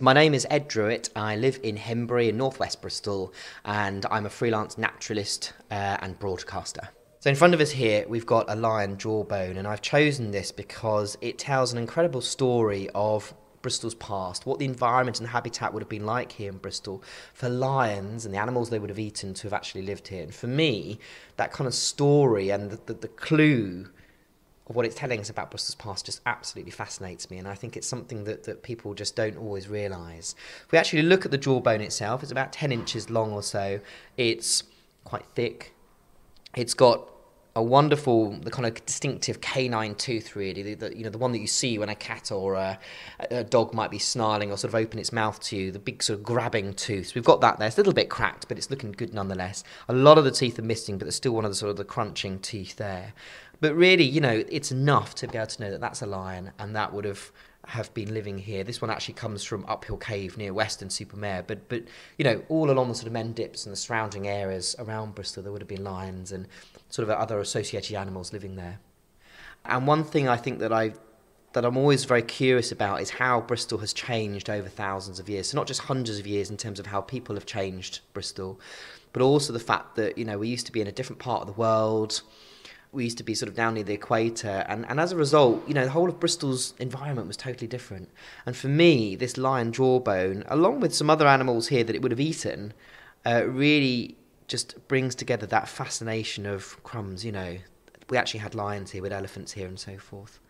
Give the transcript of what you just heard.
My name is Ed Drewitt. I live in Henbury in northwest Bristol, and I'm a freelance naturalist uh, and broadcaster. So, in front of us here, we've got a lion jawbone, and I've chosen this because it tells an incredible story of Bristol's past, what the environment and habitat would have been like here in Bristol for lions and the animals they would have eaten to have actually lived here. And for me, that kind of story and the, the, the clue of what it's telling us about Bristol's past just absolutely fascinates me, and I think it's something that, that people just don't always realise. If we actually look at the jawbone itself, it's about 10 inches long or so. It's quite thick. It's got a wonderful, the kind of distinctive canine tooth, really. The, the, you know, the one that you see when a cat or a, a, dog might be snarling or sort of open its mouth to you. The big sort of grabbing tooth. We've got that there. It's a little bit cracked, but it's looking good nonetheless. A lot of the teeth are missing, but there's still one of the sort of the crunching teeth there. But really, you know, it's enough to be able to know that that's a lion and that would have have been living here. This one actually comes from Uphill Cave near Weston-super-Mare, but but you know, all along the sort of Mendips and the surrounding areas around Bristol, there would have been lions and sort of other associated animals living there. And one thing I think that I that I'm always very curious about is how Bristol has changed over thousands of years. So not just hundreds of years in terms of how people have changed Bristol, but also the fact that you know we used to be in a different part of the world we used to be sort of down near the equator, and, and as a result, you know, the whole of Bristol's environment was totally different. And for me, this lion jawbone, along with some other animals here that it would have eaten, uh, really just brings together that fascination of crumbs. You know, we actually had lions here, with elephants here, and so forth.